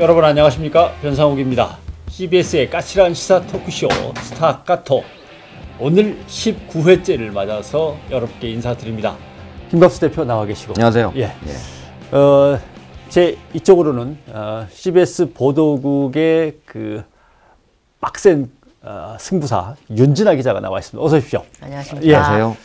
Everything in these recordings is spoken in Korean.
여러분 안녕하십니까 변상욱입니다. CBS의 까칠한 시사 토크쇼 스타카토 오늘 19회째를 맞아서 여러분께 인사드립니다. 김갑수 대표 나와 계시고 안녕하세요. 예. 어, 제 이쪽으로는 어, CBS 보도국의 그 빡센 어, 승부사 윤진아 기자가 나와 있습니다. 어서 오십시오. 안녕하십니까. 예. 안녕하세요.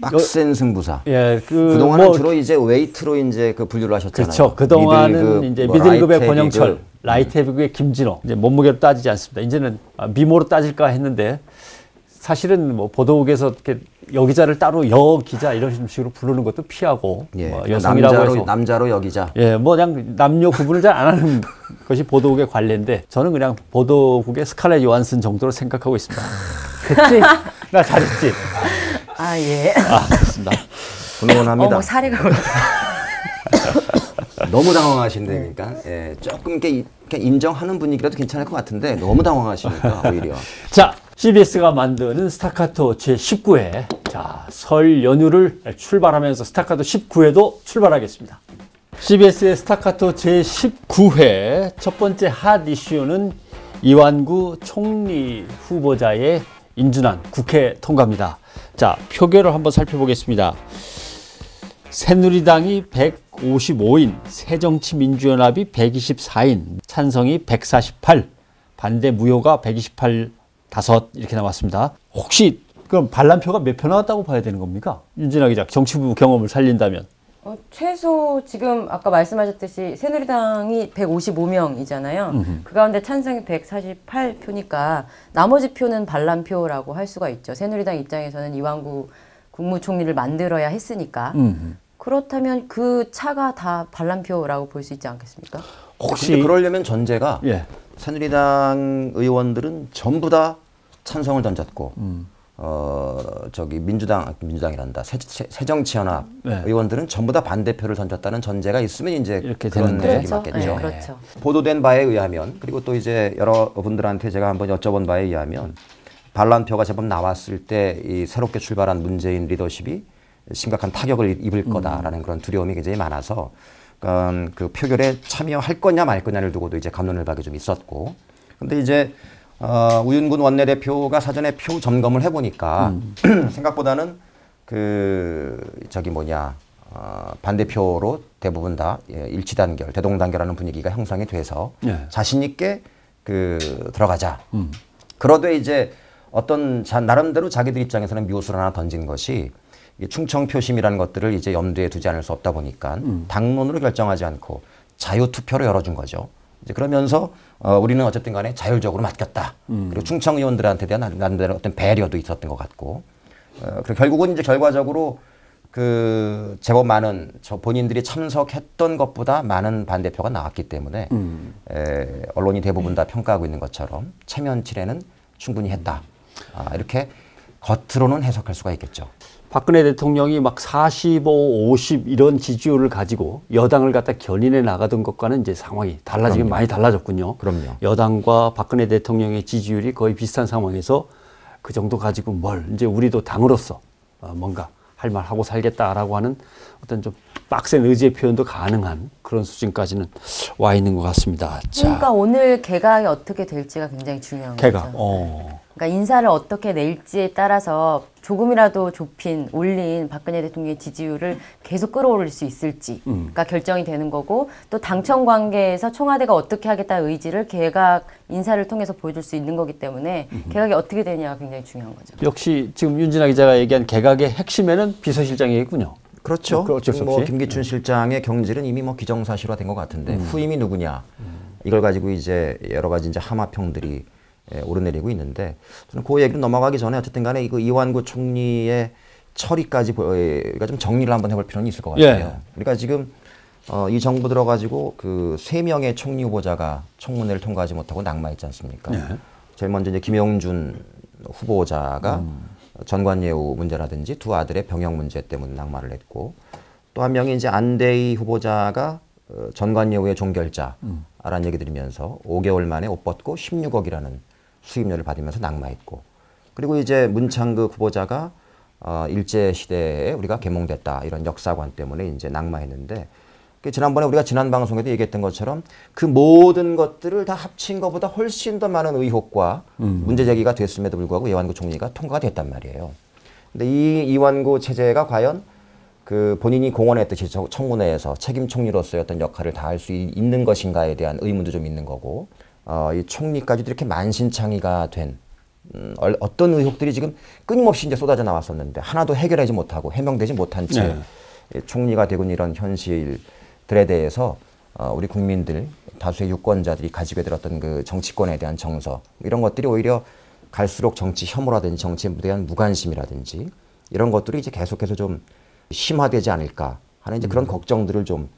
빡센 승부사. 예, 그 그동안은 뭐 주로 이제 weight로 이제 그 분류를 하셨잖아요. 그렇죠. 그동안은 미들급, 이제 뭐 미들급의 라이트 권영철. 라이트 헤비급의 김진호. 이제 몸무게로 따지지 않습니다. 이제는 아, 미모로 따질까 했는데 사실은 뭐 보도국에서 이렇게 여기자를 따로 여 기자 이런 식으로 부르는 것도 피하고 예. 뭐 여성이라고 남자로 해서 남자로 여기자. 예, 뭐 그냥 남녀 구분을 잘 안 하는 것이 보도국의 관례인데 저는 그냥 보도국의 스칼렛 요한슨 정도로 생각하고 있습니다. 그치? 나 잘했지? 아, 예. 아, 그렇습니다. 분원합니다. 어머, 올라. 너무 당황하신다니까. 예. 조금 이렇게, 인정하는 분위기라도 괜찮을 것 같은데 너무 당황하시니까 오히려. 자, CBS가 만드는 스타카토 제 19회. 자, 설 연휴를 출발하면서 스타카토 19회도 출발하겠습니다. CBS의 스타카토 제 19회 첫 번째 핫 이슈는 이완구 총리 후보자의 인준안 국회 통과입니다. 자, 표결을 한번 살펴보겠습니다. 새누리당이 155인, 새정치민주연합이 124인, 찬성이 148, 반대 무효가 128, 다섯 이렇게 나왔습니다. 혹시 그럼 반란표가 몇 표 나왔다고 봐야 되는 겁니까? 윤진아 기자, 정치부 경험을 살린다면. 어, 최소 지금 아까 말씀하셨듯이 새누리당이 155명이잖아요. 그 가운데 찬성이 148표니까 나머지 표는 반란표라고 할 수가 있죠. 새누리당 입장에서는 이완구 국무총리를 만들어야 했으니까. 음. 그렇다면 그 차가 다 반란표라고 볼 수 있지 않겠습니까? 혹시 그러려면 전제가 예. 새누리당 의원들은 전부 다 찬성을 던졌고 음. 어 저기 민주당 민주당이란다 새, 새, 새정치연합 네. 의원들은 전부 다 반대표를 던졌다는 전제가 있으면 이제 이렇게 그런 되는데. 얘기 맞겠죠. 네, 그렇죠. 보도된 바에 의하면 그리고 또 이제 여러분들한테 제가 한번 여쭤본 바에 의하면 반란표가 제법 나왔을 때 이 새롭게 출발한 문재인 리더십이 심각한 타격을 입을 거다라는 그런 두려움이 굉장히 많아서 음, 그 표결에 참여할 거냐 말 거냐를 두고도 이제 감론을 박이 좀 있었고 근데 이제 어, 우윤군 원내대표가 사전에 표 점검을 해보니까 생각보다는 그 저기 뭐냐 어, 반대표로 대부분 다 예, 일치단결, 대동단결하는 분위기가 형성이 돼서 예. 자신 있게 그 들어가자. 그러되 이제 어떤 자, 나름대로 자기들 입장에서는 묘수를 하나 던진 것이 이 충청 표심이라는 것들을 이제 염두에 두지 않을 수 없다 보니까 당론으로 결정하지 않고 자유 투표로 열어준 거죠. 이제 그러면서 어, 우리는 어쨌든 간에 자율적으로 맡겼다. 그리고 충청 의원들한테 대한 나- 나름대로 어떤 배려도 있었던 것 같고 어, 그리고 결국은 이제 결과적으로 그 제법 많은 저 본인들이 참석했던 것보다 많은 반대표가 나왔기 때문에 에, 언론이 대부분 다 평가하고 있는 것처럼 체면 칠에는 충분히 했다. 아, 이렇게 겉으로는 해석할 수가 있겠죠. 박근혜 대통령이 막 45, 50 이런 지지율을 가지고 여당을 갖다 견인해 나가던 것과는 이제 상황이 달라지긴 많이 달라졌군요. 그럼요. 여당과 박근혜 대통령의 지지율이 거의 비슷한 상황에서 그 정도 가지고 뭘 이제 우리도 당으로서 어, 뭔가 할 말 하고 살겠다라고 하는 어떤 좀 빡센 의지의 표현도 가능한 그런 수준까지는 와 있는 것 같습니다. 자, 그러니까 오늘 개각이 어떻게 될지가 굉장히 중요한 개가 거죠. 어. 그러니까 인사를 어떻게 낼지에 따라서 조금이라도 좁힌 올린 박근혜 대통령의 지지율을 계속 끌어올릴 수 있을지가 결정이 되는 거고 또 당청 관계에서 청와대가 어떻게 하겠다는 의지를 개각 인사를 통해서 보여줄 수 있는 거기 때문에 개각이 어떻게 되냐가 굉장히 중요한 거죠. 역시 지금 윤진아 기자가 얘기한 개각의 핵심에는 비서실장이겠군요. 그렇죠. 그 어쩔 수뭐 없이. 김기춘 실장의 경질은 이미 뭐 기정사실화된 것 같은데 후임이 누구냐 이걸 가지고 이제 여러 가지 이제 함화평들이 예, 오르내리고 있는데 저는 그 얘기로 넘어가기 전에 어쨌든 간에 이거 이완구 총리의 처리까지 보- 예, 우리가 좀 정리를 한번 해볼 필요는 있을 것 같아요. 예. 그러니까 지금 어, 이 정부 들어가지고 그 세 명의 총리 후보자가 청문회를 통과하지 못하고 낙마했지 않습니까? 제일 먼저 이제 김영준 후보자가 전관예우 문제라든지 두 아들의 병역 문제 때문에 낙마를 했고 또 한 명이 이제 안대희 후보자가 어, 전관예우의 종결자라는 얘기 들으면서 5개월 만에 옷 벗고 16억이라는 수입료를 받으면서 낙마했고 그리고 이제 문창극 후보자가 어, 일제 시대에 우리가 개몽됐다 이런 역사관 때문에 이제 낙마했는데 그 지난번에 우리가 지난 방송에도 얘기했던 것처럼 그 모든 것들을 다 합친 것보다 훨씬 더 많은 의혹과 문제 제기가 됐음에도 불구하고 이완구 총리가 통과가 됐단 말이에요. 근데 이 이완구 체제가 과연 그 본인이 공언했듯이 저- 청문회에서 책임 총리로서의 어떤 역할을 다할 수 이- 있는 것인가에 대한 의문도 좀 있는 거고 어, 이 총리까지도 이렇게 만신창이가 된 음, 얼- 어떤 의혹들이 지금 끊임없이 이제 쏟아져 나왔었는데 하나도 해결하지 못하고 해명되지 못한 채 네. 이 총리가 되고 있는 이런 현실들에 대해서 어, 우리 국민들 다수의 유권자들이 가지게 될 어떤 그 정치권에 대한 정서 이런 것들이 오히려 갈수록 정치 혐오라든지 정치에 대한 무관심이라든지 이런 것들이 이제 계속해서 좀 심화되지 않을까 하는 이제 그런 걱정들을 좀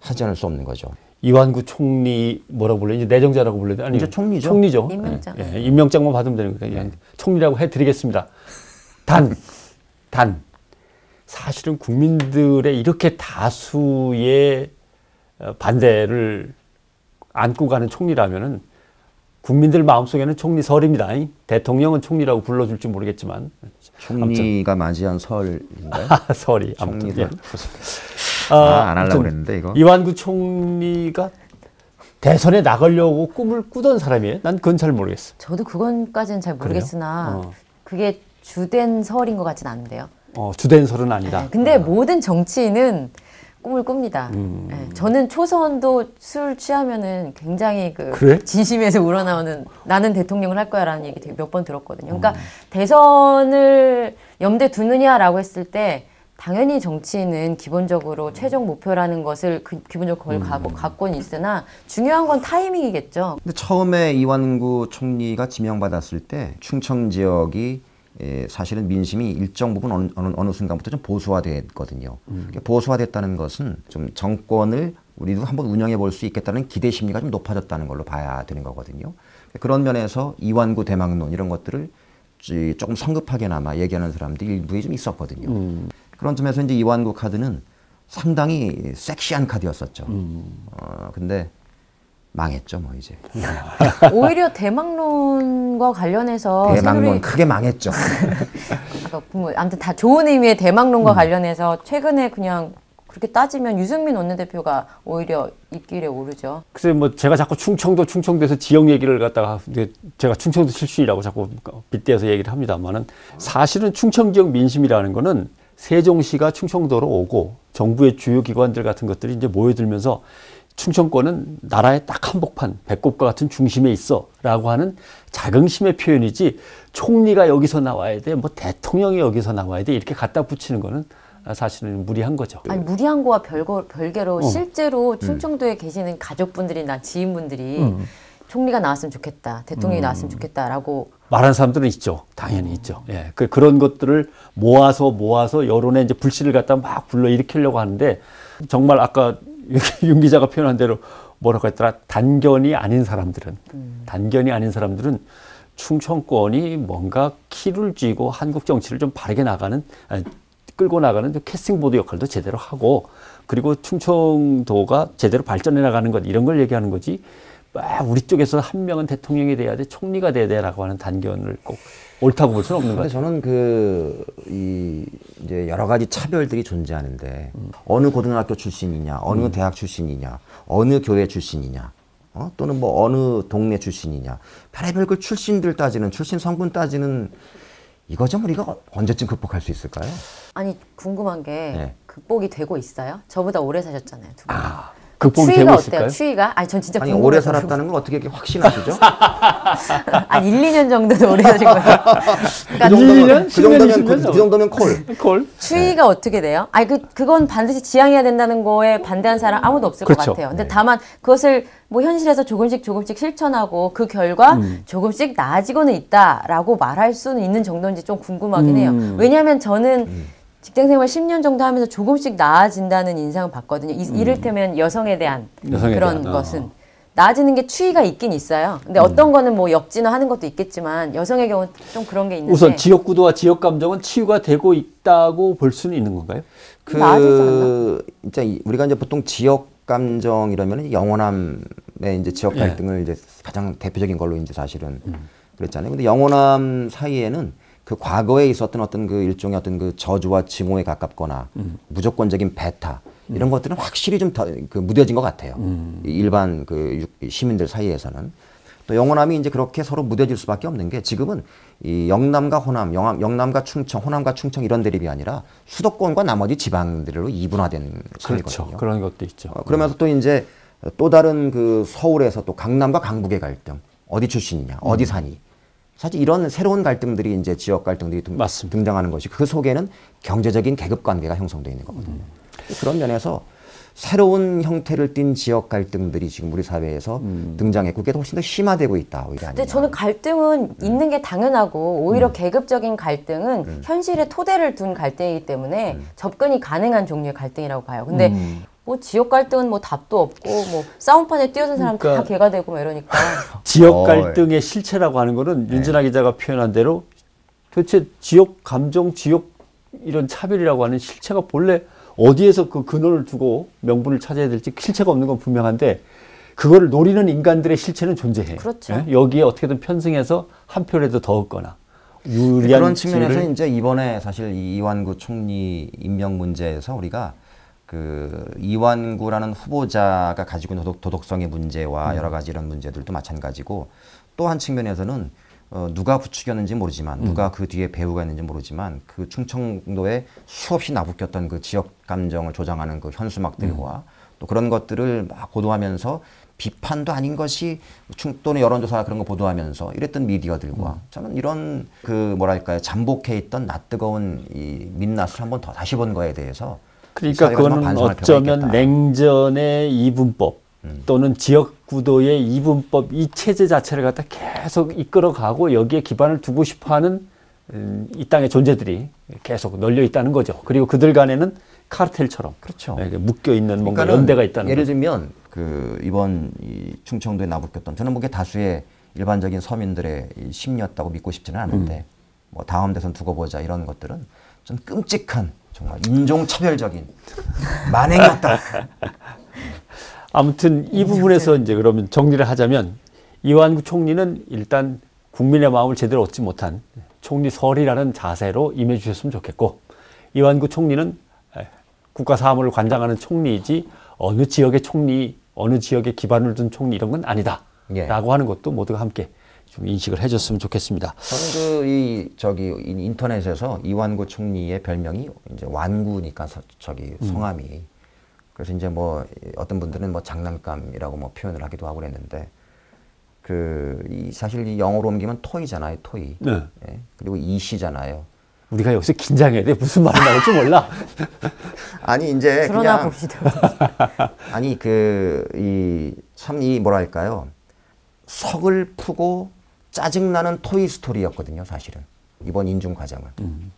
하지 않을 수 없는 거죠. 이완구 총리 뭐라고 불러요? 이제 내정자라고 불러요? 아니 이제 총리죠. 총리죠. 임명장. 예, 예, 임명장만 받으면 되는 거예요. 그냥 총리라고 해드리겠습니다. 단, 단 사실은 국민들의 이렇게 다수의 어, 반대를 안고 가는 총리라면은 국민들 마음속에는 총리 설입니다. 이 대통령은 총리라고 불러줄지 모르겠지만 총리가 맞이한 설인가요? 설이 아무튼 예, 설? 그렇습니다. 아, 안 하려고 그랬는데, 이거. 이완구 총리가 대선에 나가려고 꿈을 꾸던 사람이에요. 난 그건 잘 모르겠어. 저도 그건까지는 잘 모르겠으나 어. 그게 주된 설인 것 같진 않은데요. 어, 주된 설은 아니다. 네, 근데 모든 정치인은 꿈을 꿉니다. 음. 네, 저는 초선도 술 취하면은 굉장히 그 그래? 진심에서 우러나오는 나는 대통령을 할 거야라는 얘기 몇번 들었거든요. 그러니까 음. 대선을 염두에 두느냐라고 했을 때 당연히 정치인은 기본적으로 최종 목표라는 것을 그, 기본적으로 거의 음. 갖고, 갖고는 있으나 중요한 건 타이밍이겠죠. 근데 처음에 이완구 총리가 지명받았을 때 충청 지역이 에, 사실은 민심이 일정 부분 어느, 어느, 어느 순간부터 좀 보수화됐거든요. 그러니까 보수화됐다는 것은 좀 정권을 우리도 한번 운영해 볼 수 있겠다는 기대 심리가 좀 높아졌다는 걸로 봐야 되는 거거든요. 그런 면에서 이완구 대망론 이런 것들을 지- 조금 성급하게나마 얘기하는 사람들이 일부에 좀 있었거든요. 그런 점에서 이제 이완구 카드는 상당히 섹시한 카드였었죠. 어, 근데 망했죠, 뭐 이제. 오히려 대망론과 관련해서 대망론 새누리- 크게 망했죠. 아까 뭐 아무튼 다 좋은 의미의 대망론과 관련해서 최근에 그냥 그렇게 따지면 유승민 원내대표가 오히려 입길에 오르죠. 글쎄 뭐 제가 자꾸 충청도 충청도에서 지역 얘기를 갖다가 제가 충청도 출신이라고 자꾸 빗대서 얘기를 합니다만은 사실은 충청 지역 민심이라는 거는 세종시가 충청도로 오고 정부의 주요 기관들 같은 것들이 이제 모여들면서 충청권은 나라의 딱 한복판 배꼽과 같은 중심에 있어 라고 하는 자긍심의 표현이지 총리가 여기서 나와야 돼 뭐 대통령이 여기서 나와야 돼 이렇게 갖다 붙이는 거는 사실은 무리한 거죠. 아니 무리한 거와 별거, 별개로 실제로 충청도에 계시는 가족분들이나 지인분들이 총리가 나왔으면 좋겠다, 대통령이 나왔으면 좋겠다라고 말하는 사람들은 있죠. 당연히 있죠. 예. 그, 그런 것들을 모아서 모아서 여론의 이제 불씨를 갖다 막 불러 일으키려고 하는데 정말 아까 윤 기자가 표현한 대로 뭐라고 했더라. 단견이 아닌 사람들은, 단견이 아닌 사람들은 충청권이 뭔가 키를 쥐고 한국 정치를 좀 바르게 나가는, 아니, 끌고 나가는 좀 캐스팅 보드 역할도 제대로 하고 그리고 충청도가 제대로 발전해 나가는 것 이런 걸 얘기하는 거지. 막 우리 쪽에서 한 명은 대통령이 돼야 돼, 총리가 돼야 돼라고 하는 단견을 꼭 옳다고 볼 수는 없는 같아요. 저는 그, 이, 이제 여러 가지 차별들이 존재하는데, 어느 고등학교 출신이냐, 어느 대학 출신이냐, 어느 교회 출신이냐, 어? 또는 뭐 어느 동네 출신이냐, 별의별 그 출신들 따지는, 출신 성분 따지는, 이거 좀 우리가 언제쯤 극복할 수 있을까요? 아니 궁금한 게 네. 극복이 되고 있어요? 저보다 오래 사셨잖아요, 두 분. 극복이 추위가 되고 어때요? 있을까요? 추위가? 아니 전 진짜 아니, 오래 살았다는 걸 어떻게 이렇게 확신하시죠? 한 1, 2년 정도도 오래 사신 거예요. 그러니까 그 정도면, 1년? 그 정도면, 10년, 그, 그 정도면 콜. 콜. 추위가 어떻게 돼요? 아니 그 그건 반드시 지향해야 된다는 거에 반대한 사람 아무도 없을 그렇죠. 것 같아요. 근데 다만 그것을 뭐 현실에서 조금씩 조금씩 실천하고 그 결과 음. 조금씩 나아지고는 있다라고 말할 수는 있는 정도인지 좀 궁금하긴 해요. 음. 왜냐하면 저는 직장 생활 10년 정도 하면서 조금씩 나아진다는 인상을 받거든요. 이, 이를테면 여성에 대한 음. 여성에 그런 대한, 어. 것은 나아지는 게 추이가 있긴 있어요. 근데 어떤 거는 뭐 역진화하는 것도 있겠지만 여성의 경우는 좀 그런 게 있는데 우선 지역 구도와 지역 감정은 치유가 되고 있다고 볼 수는 있는 건가요? 그 진짜 이- 우리가 이제 보통 지역 감정 이러면 영원함의 이제 지역 예. 갈등을 이제 가장 대표적인 걸로 이제 사실은 그랬잖아요. 근데 영원함 사이에는 그 과거에 있었던 어떤 그 일종의 어떤 그 저주와 증오에 가깝거나 무조건적인 배타 이런 것들은 확실히 좀 더 그 무뎌진 것 같아요. 일반 그 유- 시민들 사이에서는 또 영호남이 이제 그렇게 서로 무뎌질 수밖에 없는 게 지금은 이 영남과 호남, 영남, 영남과 충청, 호남과 충청 이런 대립이 아니라 수도권과 나머지 지방들로 이분화된 그렇죠. 사회거든요. 그런 것도 있죠. 어, 그러면서 또 이제 또 다른 그 서울에서 또 강남과 강북의 갈등, 어디 출신이냐, 어디 사니. 사실 이런 새로운 갈등들이 이제 지역 갈등들이 등. 등장하는 것이 그 속에는 경제적인 계급 관계가 형성되어 있는 거거든요. 그런 면에서 새로운 형태를 띈 지역 갈등들이 지금 우리 사회에서 등장했고 그게 훨씬 더 심화되고 있다 오히려 아니냐. 근데 저는 갈등은 있는 게 당연하고 오히려 계급적인 갈등은 현실에 토대를 둔 갈등이기 때문에 접근이 가능한 종류의 갈등이라고 봐요. 근데 뭐 지역 갈등은 뭐 답도 없고 뭐 싸움판에 뛰어든 사람 다 그러니까 개가 되고 뭐 이러니까 지역 어, 갈등의 실체라고 하는 거는 윤진아 기자가 표현한 대로 도대체 지역 감정, 지역 이런 차별이라고 하는 실체가 본래 어디에서 그 근원을 두고 명분을 찾아야 될지 실체가 없는 건 분명한데 그거를 노리는 인간들의 실체는 존재해. 그렇죠. 예? 여기에 어떻게든 편승해서 한 표라도 더 얻거나 유리한 그런 측면에서 이제 이번에 사실 이 이완구 총리 임명 문제에서 우리가 그 이완구라는 후보자가 가지고 있는 도덕, 도덕성의 문제와 여러 가지 이런 문제들도 마찬가지고 또 한 측면에서는 어, 누가 부추겼는지 모르지만 누가 그 뒤에 배우가 있는지 모르지만 그 충청도에 수없이 나부꼈던 그 지역 감정을 조장하는 그 현수막들과 또 그런 것들을 막 보도하면서 비판도 아닌 것이 충 또는 여론조사 그런 거 보도하면서 이랬던 미디어들과 저는 이런 그 뭐랄까요? 잠복해 있던 낯뜨거운 이 민낯을 한번 더 다시 본 거에 대해서 그러니까 그거는 어쩌면. 음. 냉전의 이분법 또는 지역 구도의 이분법 이 체제 자체를 갖다 계속 이끌어가고 여기에 기반을 두고 싶어하는 음, 이 땅의 존재들이 계속 널려 있다는 거죠. 그리고 그들 간에는 카르텔처럼 그렇죠. 네, 묶여 있는 뭔가 연대가 있다는 예를. 들면 그 이번 이 충청도에 나부꼈던 저는 뭐게 다수의 일반적인 서민들의 이 심리였다고 믿고 싶지는 않은데 음. 뭐 다음 대선 두고 보자 이런 것들은 좀 끔찍한 정말 인종차별적인 만행이었다. 아무튼 이 부분에서 이제 그러면 정리를 하자면 이완구 총리는 일단 국민의 마음을 제대로 얻지 못한 총리 설이라는 자세로 임해 주셨으면 좋겠고 이완구 총리는 에, 국가 사무를 관장하는 총리이지 어느 지역의 총리, 어느 지역에 기반을 둔 총리 이런 건 아니다. 예. 라고 하는 것도 모두가 함께 좀 인식을 해줬으면 좋겠습니다. 저는 그이 저기 이 인터넷에서 이완구 총리의 별명이 이제 완구니까 서- 저기 음. 성함이 그래서 이제 뭐 어떤 분들은 뭐 장난감이라고 뭐 표현을 하기도 하고 그랬는데 그 이 사실 이 영어로 옮기면 토이잖아요, 토이. 네. 예. 그리고 이시잖아요. 우리가 여기서 긴장해야 돼. 무슨 말이 나올지 몰라. 아니 이제 그냥 봅시다. 아니 그 이 참이 뭐랄까요 서글프고 짜증나는 Toy Story였거든요 사실은. 이번 인준 과정은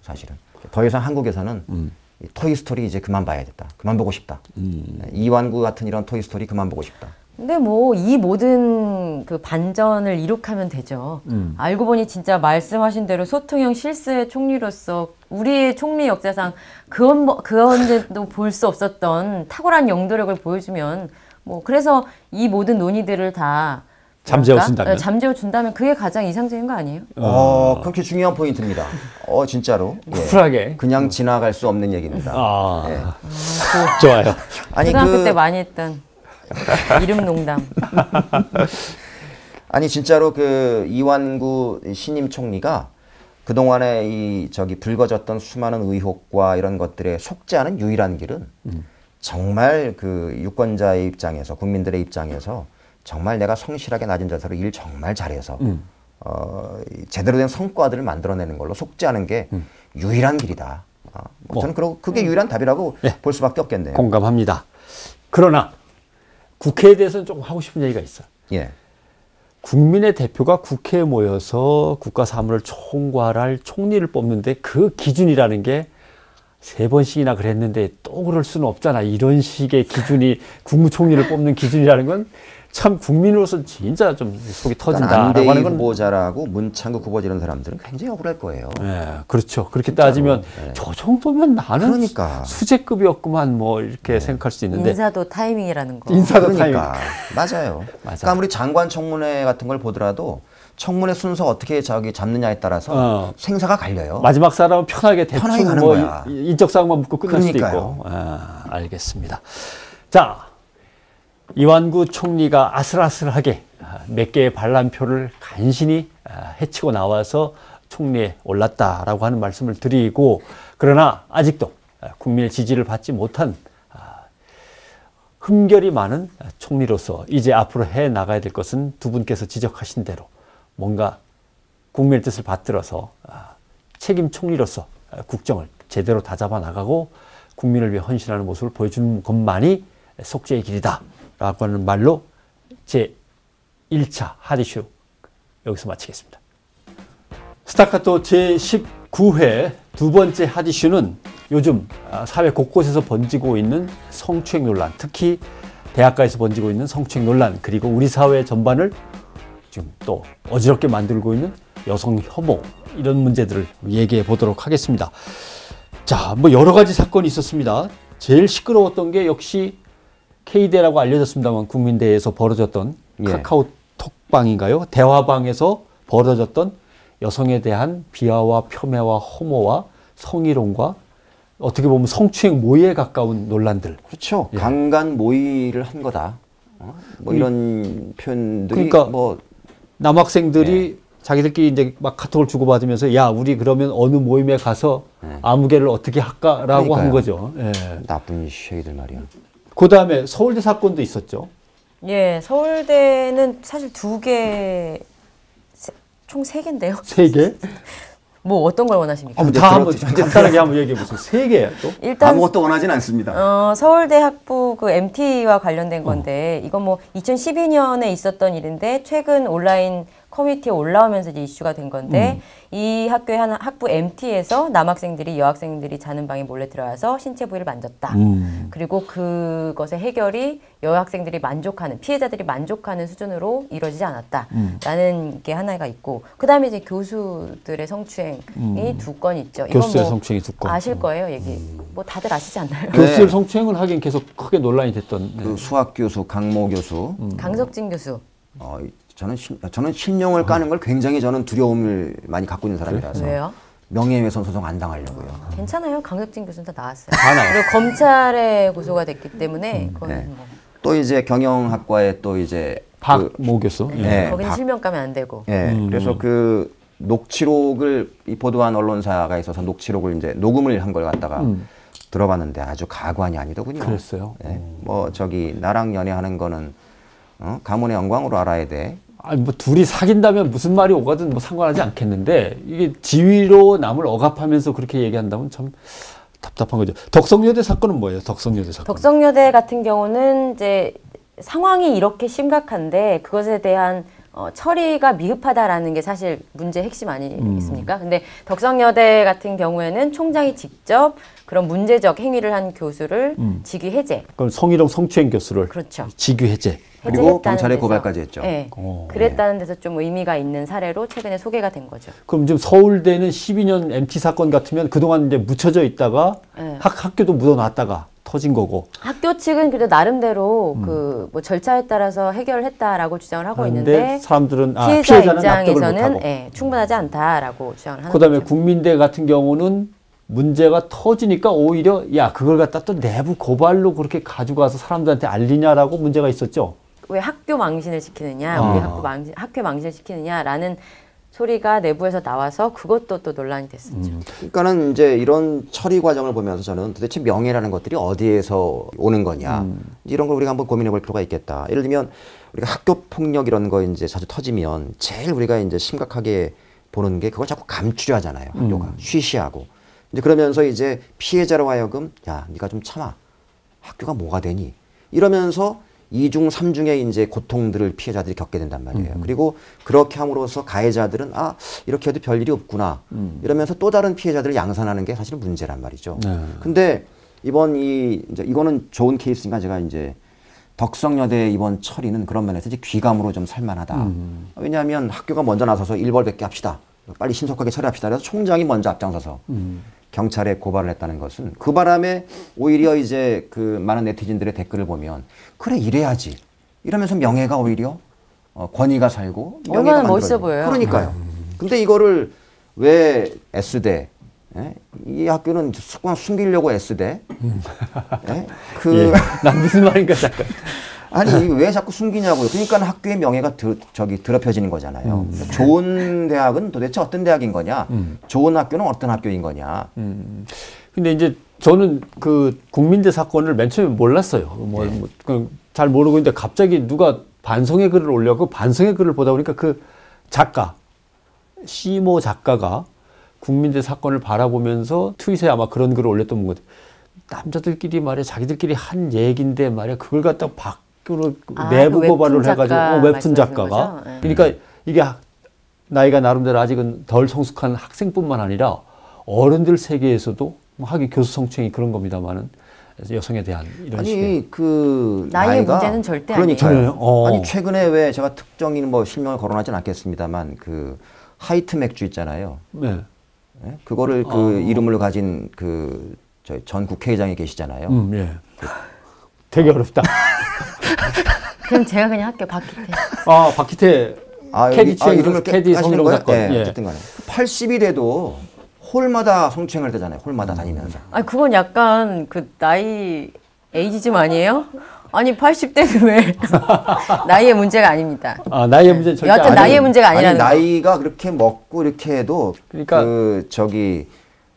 사실은. 더 이상 한국에서는 이 Toy Story 이제 그만 봐야겠다. 그만 보고 싶다. 네, 이완구 같은 이런 Toy Story 그만 보고 싶다. 근데 뭐 이 모든 그 반전을 이룩하면 되죠. 음. 알고 보니 진짜 말씀하신 대로 소통형 실세 총리로서 우리의 총리 역사상 그, 언, 그 언제도 볼 수 없었던 탁월한 영도력을 보여주면 뭐 그래서 이 모든 논의들을 다 잠재워 뭐랄까? 준다면? 네, 잠재워 준다면 그게 가장 이상적인 거 아니에요? 어 그렇게 중요한 포인트입니다 어 진짜로 예. 쿨하게. 그냥 지나갈 수 없는 얘기입니다 아, 예. 좋아요. 아니 그 때 많이 했던 이름 농담. 아니 진짜로 그 이완구 신임 총리가 그동안에 이 저기 불거졌던 수많은 의혹과 이런 것들에 속지 않은 유일한 길은 정말 그 유권자의 입장에서 국민들의 입장에서 정말 내가 성실하게 낮은 자세로 일 정말 잘해서 어, 이 제대로 된 성과들을 만들어내는 걸로 속지 않은 게 유일한 길이다. 아, 뭐 저는 그러, 그게 유일한 답이라고 예. 볼 수밖에 없겠네요. 공감합니다. 그러나 국회에 대해서는 조금 하고 싶은 얘기가 있어. 예. 국민의 대표가 국회에 모여서 국가 사무를 총괄할 총리를 뽑는데 그 기준이라는 게 세 번씩이나 그랬는데 또 그럴 수는 없잖아. 이런 식의 기준이 국무총리를 뽑는 기준이라는 건 참 국민으로서 진짜 좀 속이 그러니까 터진다라고 안대희 하는 건 후보자라고 문창국 후보자 이런 사람들은 굉장히 억울할 거예요. 예, 그렇죠. 그렇게 따지면 예. 저 정도면 나는 그러니까. 수제급이었구만 뭐 이렇게 생각할 수 있는데 인사도 타이밍이라는 거. 인사도 그러니까 맞아요. 맞아. 그러니까 아무리 장관 청문회 같은 걸 보더라도 청문회 순서 어떻게 저기 잡느냐에 따라서 어. 생사가 갈려요. 마지막 사람은 편하게 대충 편하게 가는 뭐 거야. 이- 인적 사항만 묻고 끝날 수도 그러니까요. 있고. 아, 알겠습니다. 자, 이완구 총리가 아슬아슬하게 아, 몇 개의 반란표를 간신히 아, 해치고 나와서 총리에 올랐다라고 하는 말씀을 드리고 그러나 아직도 아, 국민의 지지를 받지 못한 흠결이 많은 총리로서 이제 앞으로 해 나가야 될 것은 두 분께서 지적하신 대로 뭔가 국민의 뜻을 받들어서 책임 총리로서 국정을 제대로 다잡아 나가고 국민을 위해 헌신하는 모습을 보여주는 것만이 속죄의 길이다 라고 하는 말로 제 1차 하디슈 여기서 마치겠습니다. 스타카토 제 19회 두 번째 하디슈는 요즘 사회 곳곳에서 번지고 있는 성추행 논란, 특히 대학가에서 번지고 있는 성추행 논란, 그리고 우리 사회 전반을 지금 또 어지럽게 만들고 있는 여성 혐오, 이런 문제들을 얘기해 보도록 하겠습니다. 자, 뭐 여러 가지 사건이 있었습니다. 제일 시끄러웠던 게 역시 K대라고 알려졌습니다만 국민대에서 벌어졌던 예. 카카오톡방인가요? 대화방에서 벌어졌던 여성에 대한 비하와 폄훼와 혐오와 성희롱과 어떻게 보면 성추행 모의에 가까운 논란들. 그렇죠. 예. 강간 모의를 한 거다. 어? 뭐 이런 표현들이 그러니까 뭐 남학생들이 예. 자기들끼리 이제 막 카톡을 주고받으면서 야 우리 그러면 어느 모임에 가서 네. 아무개를 어떻게 할까라고 그러니까요. 한 거죠. 예. 나쁜 쉐이들 말이야. 그 다음에 서울대 사건도 있었죠. 예, 서울대는 사실 두 개, 총세 개인데요. 세 개? 뭐 어떤 걸 원하십니까? 아, 다 한번 간단하게 한번 얘기해 보세요. 세 개야 또? 일단 아무것도 원하진 않습니다. 어, 서울대 학부 그 MT와 관련된 건데 어. 이건 뭐 2012년에 있었던 일인데 최근 온라인 커뮤니티에 올라오면서 이제 이슈가 된 건데 음. 이 학교의 한 학부 MT에서 남학생들이 여학생들이 자는 방에 몰래 들어와서 신체 부위를 만졌다. 음. 그리고 그것의 해결이 여학생들이 만족하는 피해자들이 만족하는 수준으로 이루어지지 않았다라는 음. 게 하나가 있고 그다음에 이제 교수들의 성추행이 음. 두건 있죠. 교수의 뭐 성추행이 두 건. 아실 거예요, 얘기. 음. 뭐 다들 아시지 않나요? 교수들 네. 성추행을 하긴 계속 크게 논란이 됐던 그 네. 수학 교수 강모 교수, 음. 강석진 교수. 어, 저는 신, 저는 신용을 까는 걸 굉장히 저는 두려움을 많이 갖고 있는 사람이라서. 왜요? 명예훼손 소송 안 당하려고요. 괜찮아요. 강석진 교수는 다 나왔어요. 다 나왔어요. 그리고 검찰에 고소가 됐기 때문에 음, 네. 뭐. 또 이제 경영학과에 또 이제 박모 그, 교수. 네. 네. 거기는 박, 실명 까면 안 되고. 네. 음. 그래서 그 녹취록을 이 보도한 언론사가 있어서 녹취록을 이제 녹음을 한 걸 갖다가 음. 들어봤는데 아주 가관이 아니더군요. 그랬어요. 네. 뭐 저기 나랑 연애하는 거는 어? 가문의 영광으로 알아야 돼. 아니 뭐 둘이 사귄다면 무슨 말이 오가든 뭐 상관하지 않겠는데 이게 지위로 남을 억압하면서 그렇게 얘기한다면 참 답답한 거죠. 덕성여대 사건은 뭐예요? 덕성여대 사건. 덕성여대 같은 경우는 이제 상황이 이렇게 심각한데 그것에 대한 어, 처리가 미흡하다라는 게 사실 문제 핵심 아니겠습니까? 음. 근데 덕성여대 같은 경우에는 총장이 직접 그런 문제적 행위를 한 교수를 음. 직위 해제. 그럼 성희롱 성추행 교수를 그렇죠. 직위 해제. 그리고 경찰에 고발까지 했죠. 네. 오. 그랬다는 데서 좀 의미가 있는 사례로 최근에 소개가 된 거죠. 그럼 지금 서울대는 12년 MT 사건 같으면 그동안 이제 묻혀져 있다가 네. 학, 학교도 묻어놨다가 터진 거고. 학교 측은 그래도 나름대로 음. 그뭐 절차에 따라서 해결했다라고 주장을 하고 있는데 사람들은 아, 피해자 입장에서는 예, 충분하지 않다라고 주장을 하는 그다음에 거죠. 국민대 같은 경우는 문제가 터지니까 오히려 야 그걸 갖다 또 내부 고발로 그렇게 가져가서 사람들한테 알리냐라고 문제가 있었죠. 왜 학교 망신을 시키느냐, 아. 우리 학교 망신, 학교 망신을 시키느냐라는 소리가 내부에서 나와서 그것도 또 논란이 됐었죠. 음. 그러니까는 이제 이런 처리 과정을 보면서 저는 도대체 명예라는 것들이 어디에서 오는 거냐 음. 이런 걸 우리가 한번 고민해 볼 필요가 있겠다. 예를 들면 우리가 학교 폭력 이런 거 이제 자주 터지면 제일 우리가 이제 심각하게 보는 게 그걸 자꾸 감추려 하잖아요. 학교가 음. 쉬쉬하고 이제 그러면서 이제 피해자로 하여금 야 네가 좀 참아 학교가 뭐가 되니 이러면서 이중 삼중의 이제 고통들을 피해자들이 겪게 된단 말이에요. 음. 그리고 그렇게 함으로써 가해자들은 아, 이렇게 해도 별일이 없구나. 음. 이러면서 또 다른 피해자들을 양산하는 게 사실은 문제란 말이죠. 네. 근데 이번 이 이제 이거는 좋은 케이스니까 제가 이제 덕성여대 이번 처리는 그런 면에서 이제 귀감으로 좀 살만하다. 음. 왜냐하면 학교가 먼저 나서서 일벌백계 합시다. 빨리 신속하게 처리합시다. 그래서 총장이 먼저 앞장서서 음. 경찰에 고발을 했다는 것은 그 바람에 오히려 이제 그 많은 네티즌들의 댓글을 보면 그래 이래야지 이러면서 명예가 오히려 어, 권위가 살고 얼마나 멋있어 보여요. 그러니까요. 음. 근데 이거를 왜 S대 예? 이 학교는 그냥 숨기려고 애쓰대. 예? 그 예. 난 무슨 말인가 잠깐. 아니 왜 자꾸 숨기냐고요. 그러니까 학교의 명예가 드, 저기 더럽혀지는 거잖아요. 음. 좋은 대학은 도대체 어떤 대학인 거냐? 좋은 학교는 어떤 학교인 거냐? 음. 근데 이제 저는 그 국민대 사건을 맨 처음에 몰랐어요. 뭐, 네. 뭐, 그잘 모르고 있는데 갑자기 누가 반성의 글을 올려고 반성의 글을 보다 보니까 그 작가 시모 작가가 국민대 사건을 바라보면서 트윗에 아마 그런 글을 올렸던 것 같아요. 남자들끼리 말이야 자기들끼리 한 얘기인데 말이야 그걸 갖다 밖 으로 아, 내부 그 고발을 해가지고 작가 어, 웹툰 작가가? 네. 그러니까 이게 학- 나이가 나름대로 아직은 덜 성숙한 학생뿐만 아니라 어른들 세계에서도 뭐 하기 교수 성추행이 그런 겁니다만은 여성에 대한 이런 식의 아니 그 나이의 나이가 문제는 절대 그러니까요. 아니에요. 어. 아니 최근에 왜 제가 특정인 뭐 실명을 거론하진 않겠습니다만 그 하이트 맥주 있잖아요. 네. 예? 그거를 그 이름을 가진 그 저희 전 국회의장이 계시잖아요. 음, 예. 되게 어렵다. 그럼 제가 그냥 할게요. 박기태. 아, 박희태 캐디 아, 이름을 깨- 캐디 성희롱? 사건. 예, 예. 어쨌든 간에 80이 돼도 홀마다 성추행을 되잖아요. 홀마다 다니면서. 아니 그건 약간 그 나이 에이지즘 아니에요? 아니 80대는 왜 나이의 문제가 아닙니다. 아, 나이의 문제는 절대 여하튼 아니 나이의 문제가 아니 아니라는 거. 나이가 그렇게 먹고 이렇게 해도 그러니까- 그 저기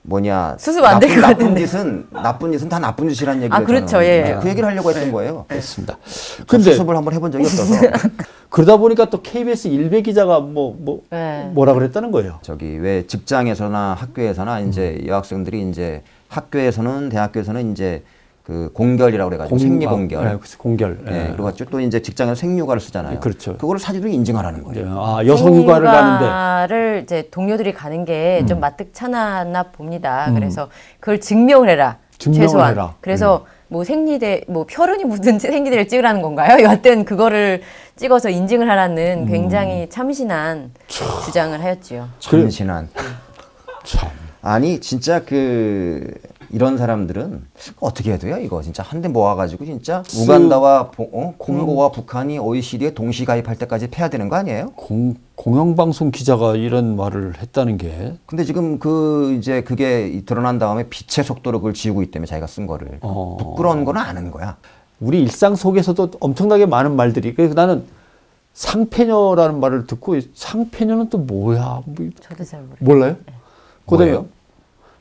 뭐냐 수습 안 될것 나쁜, 나쁜 같은데. 짓은 나쁜 짓은 다 나쁜 짓이라는 얘기를 아, 그렇죠. 예. 이제 그 얘기를 하려고 했던 거예요. 그렇습니다. 근데 근데 수습을 한번 해본 적이 없어서 그러다 보니까 또 KBS 일베 기자가 뭐, 뭐 네. 뭐라 그랬다는 거예요. 저기 왜 직장에서나 학교에서나 이제 음. 여학생들이 이제 학교에서는 대학교에서는 이제 그 공결이라고 그래가지고 생리 공결. 예, 그래서 공결. 예, 예. 그리고 또 이제 직장에서 생육아를 쓰잖아요. 그렇죠. 그거를 사실로 인증하라는 거예요. 예, 아, 여성 휴가를 가는데 음. 생리휴가를 이제 동료들이 가는 게좀 마뜩찮았나 봅니다. 그래서 그걸 증명을 해라. 증명을 최소한. 해라. 음. 그래서 뭐 생리대 뭐 혈흔이 묻은 생리대를 찍으라는 건가요? 여하튼 그거를 찍어서 인증을 하라는 음. 굉장히 참신한 주장을 하였지요. 참신한. 참. 아니 진짜 그 이런 사람들은 어떻게 해야 돼요 이거 진짜 한 대 모아가지고 진짜 우간다와 보- 어? 콩고와 북한이 OECD에 동시 가입할 때까지 패야 되는 거 아니에요? 공, 공영방송 기자가 이런 말을 했다는 게 근데 지금 그 이제 그게 이- 드러난 다음에 빛의 속도로 그걸 지우고 있다며 자기가 쓴 거를 어. 부끄러운 거는 아는 거야. 우리 일상 속에서도 엄청나게 많은 말들이 그래서 나는 상패녀라는 말을 듣고 상패녀는 또 뭐야? 뭐 저도 잘 모르겠어요. 몰라요? 그다음에 뭐예요?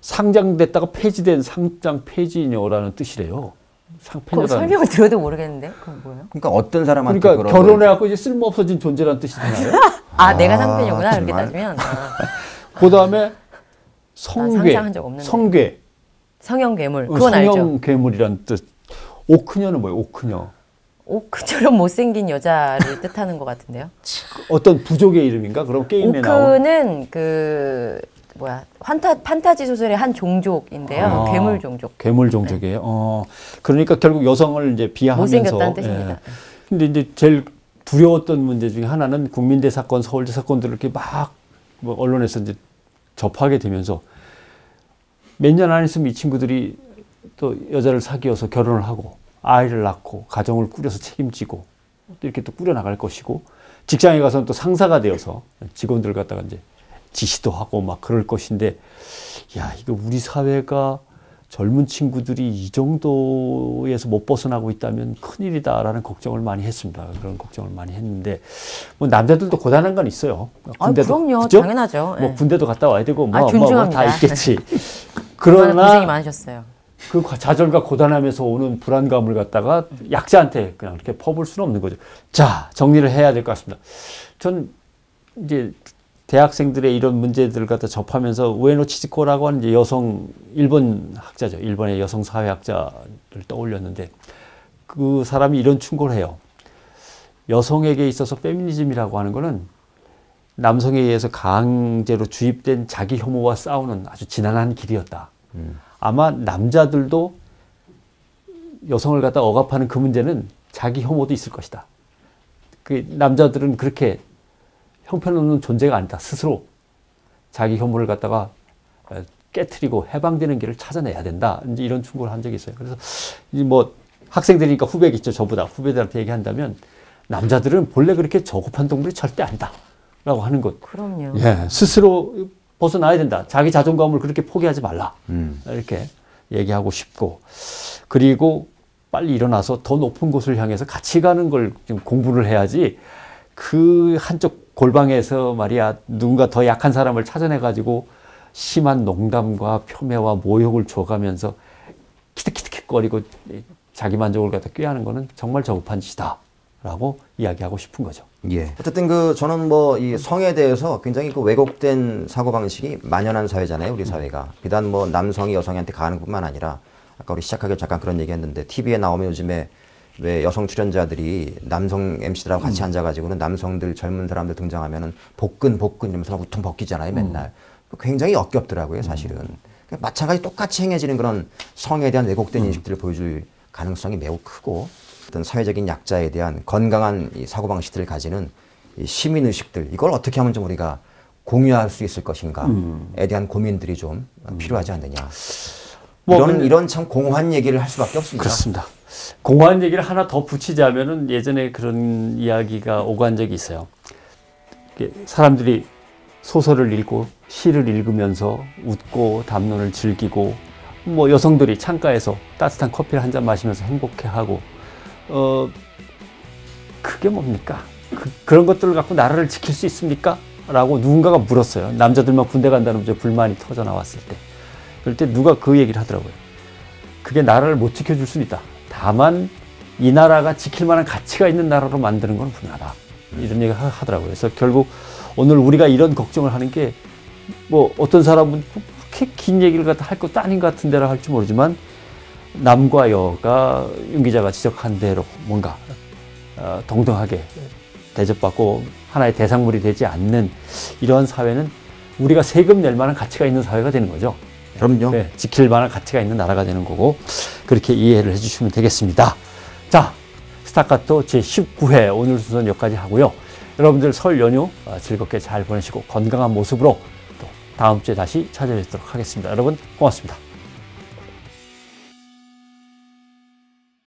상장됐다가 폐지된 상장 폐지녀라는 뜻이래요. 상패녀라는. 설명을 들어도 모르겠는데 그건 뭐예요? 그러니까 어떤 사람한테 그러니까 그런 결혼해갖고 이제 쓸모 없어진 존재라는 뜻이 되나요? 아, 내가 아, 상편이구나 그렇게 정말? 따지면 아, 그 다음에 성괴, 상상한 적 없는데. 성괴, 성형 괴물 어, 그건 알죠. 성형 괴물이라는 뜻. 오크녀는 뭐예요? 오크녀. 오크처럼 못생긴 여자를 뜻하는 것 같은데요. 어떤 부족의 이름인가? 그럼 게임에 나온. 오크는 그 뭐야 환타 판타지 소설의 한 종족인데요. 아, 괴물 종족. 괴물 종족이에요. 어, 그러니까 결국 여성을 이제 비하하면서. 못생겼다는 뜻입니다. 예. 근데 이제 제일 두려웠던 문제 중에 하나는 국민대 사건, 서울대 사건들을 이렇게 막 뭐 언론에서 이제 접하게 되면서 몇 년 안 있으면 이 친구들이 또 여자를 사귀어서 결혼을 하고 아이를 낳고 가정을 꾸려서 책임지고 또 이렇게 또 꾸려 나갈 것이고 직장에 가서는 또 상사가 되어서 직원들 갖다가 이제 지시도 하고 막 그럴 것인데 야 이거 우리 사회가 젊은 친구들이 이 정도에서 못 벗어나고 있다면 큰일이다라는 걱정을 많이 했습니다. 그런 걱정을 많이 했는데 뭐 남자들도 고단한 건 있어요. 아, 그럼요. 그죠? 당연하죠. 뭐 예. 군대도 갔다 와야 되고 아, 뭐 뭐다 존중합니다. 있겠지. 얼마나 고생이 그러나 많으셨어요. 그 좌절과 고단함에서 오는 불안감을 갖다가 약자한테 그냥 이렇게 퍼볼 수는 없는 거죠. 자, 정리를 해야 될 것 같습니다. 전 이제 대학생들의 이런 문제들을 갖다 접하면서 우에노 치지코라고 하는 여성 일본 학자죠. 일본의 여성 사회학자를 떠올렸는데 그 사람이 이런 충고를 해요. 여성에게 있어서 페미니즘이라고 하는 거는 남성에 의해서 강제로 주입된 자기 혐오와 싸우는 아주 지난한 길이었다. 아마 남자들도 여성을 갖다 억압하는 그 문제는 자기 혐오도 있을 것이다. 그 남자들은 그렇게 형편없는 존재가 아니다. 스스로 자기 혐오를 갖다가 어, 깨트리고 해방되는 길을 찾아내야 된다. 이제 이런 충고를 한 적이 있어요. 그래서 이제 뭐 학생들이니까 후배겠죠. 저보다 후배들한테 얘기한다면 남자들은 본래 그렇게 저급한 동물이 절대 아니다. 라고 하는 것. 그럼요. 예, 스스로 벗어나야 된다. 자기 자존감을 그렇게 포기하지 말라. 이렇게 얘기하고 싶고 그리고 빨리 일어나서 더 높은 곳을 향해서 같이 가는 걸좀 공부를 해야지 그 한쪽 골방에서 말이야 누군가 더 약한 사람을 찾아내 가지고 심한 농담과 폄훼와 모욕을 줘가면서 키득키득거리고 자기 만족을 갖다 꾀하는 거는 정말 저급한 짓이다 라고 이야기하고 싶은 거죠. 예. 어쨌든 그 저는 뭐 이 성에 대해서 굉장히 그 왜곡된 사고 방식이 만연한 사회잖아요, 우리 사회가. 비단 뭐 남성이 여성한테 가는 뿐만 아니라 아까 우리 시작하기 잠깐 그런 얘기했는데 TV에 나오면 요즘에 왜 여성 출연자들이 남성 MC들하고 같이 앉아가지고는 남성들 젊은 사람들 등장하면은 복근 복근 이러면서 우통 벗기잖아요, 맨날. 굉장히 역겹더라고요, 사실은. 그러니까 마찬가지 똑같이 행해지는 그런 성에 대한 왜곡된 인식들을 보여줄 가능성이 매우 크고 어떤 사회적인 약자에 대한 건강한 이 사고 방식들을 가지는 이 시민 의식들 이걸 어떻게 하면 좀 우리가 공유할 수 있을 것인가에 대한 고민들이 좀 필요하지 않느냐. 뭐 이런 이런 참 공허한 얘기를 할 수밖에 없습니다. 그렇습니다. 공허한 얘기를 하나 더 붙이자면은 예전에 그런 이야기가 오간 적이 있어요. 사람들이 소설을 읽고 시를 읽으면서 웃고 담론을 즐기고 뭐 여성들이 창가에서 따뜻한 커피를 한 잔 마시면서 행복해하고 어 그게 뭡니까? 그, 런 것들을 갖고 나라를 지킬 수 있습니까? 라고 누군가가 물었어요. 남자들만 군대 간다는 이제 불만이 터져 나왔을 때. 그럴 때 누가 그 얘기를 하더라고요. 그게 나라를 못 지켜줄 수는 있다. 다만 이 나라가 지킬 만한 가치가 있는 나라로 만드는 건 분명하다. 이런 얘기를 하- 하더라고요. 그래서 결국 오늘 우리가 이런 걱정을 하는 게 뭐 어떤 사람은 그렇게 긴 얘기를 갖다 할 것도 아닌 것 같은 데라 할지 모르지만 남과 여가 윤 기자가 지적한 대로 뭔가 어, 동등하게 대접받고 하나의 대상물이 되지 않는 이러한 사회는 우리가 세금 낼 만한 가치가 있는 사회가 되는 거죠. 그럼요. 네, 지킬 만한 가치가 있는 나라가 되는 거고 그렇게 이해를 해주시면 되겠습니다. 자, 스타카토 제 19회 오늘 순서는 여기까지 하고요. 여러분들 설 연휴 어, 즐겁게 잘 보내시고 건강한 모습으로 또 다음 주에 다시 찾아뵙도록 하겠습니다. 여러분 고맙습니다.